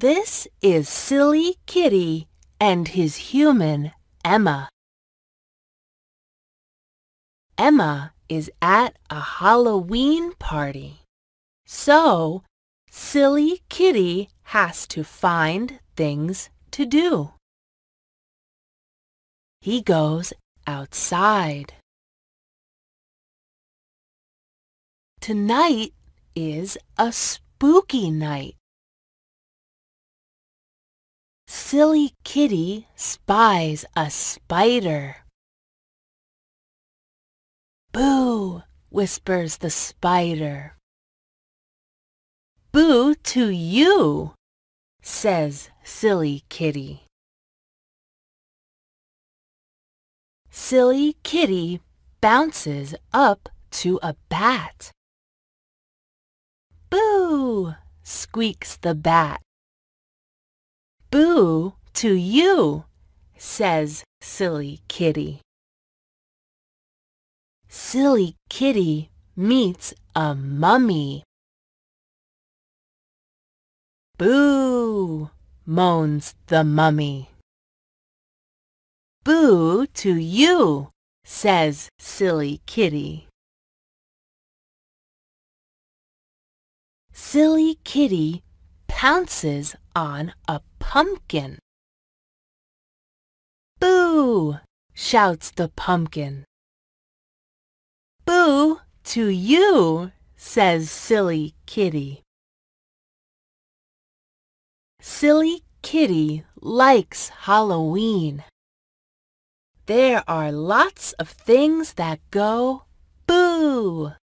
This is Silly Kitty and his human, Emma. Emma is at a Halloween party. So, Silly Kitty has to find things to do. He goes outside. Tonight is a spooky night. Silly Kitty spies a spider. Boo! whispers the spider. Boo to you, says Silly Kitty. Silly Kitty bounces up to a bat. Boo! squeaks the bat. Boo to you, says Silly Kitty. Silly Kitty meets a mummy. Boo! moans the mummy. Boo to you, says Silly Kitty. Silly Kitty pounces on a pumpkin. Boo! shouts the pumpkin. Boo to you, says Silly Kitty. Silly Kitty likes Halloween. There are lots of things that go boo.